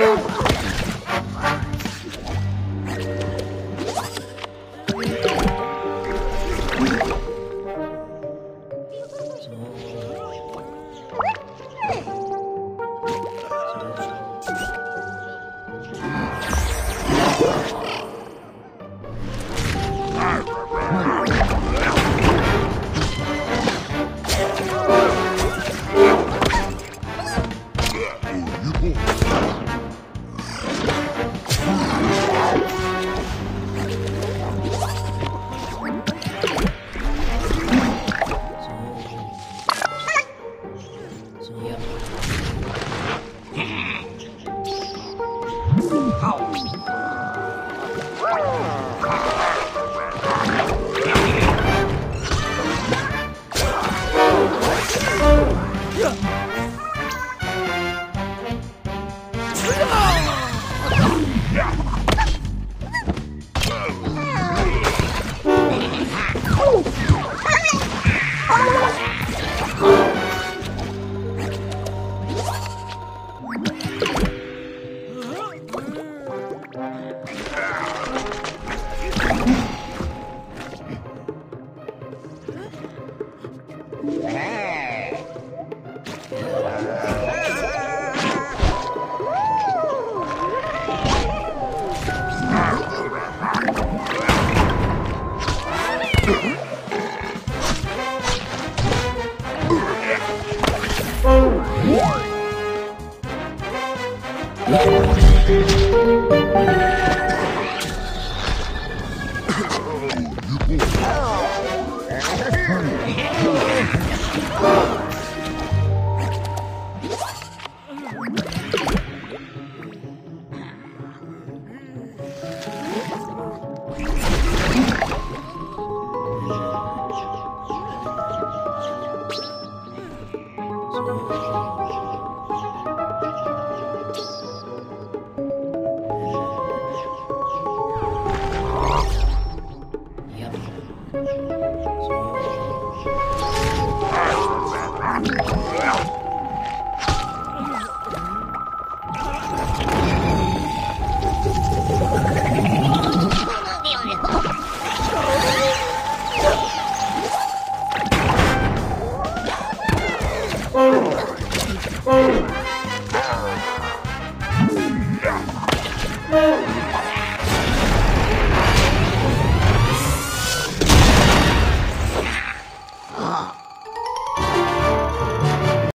So... Yeah! Oh!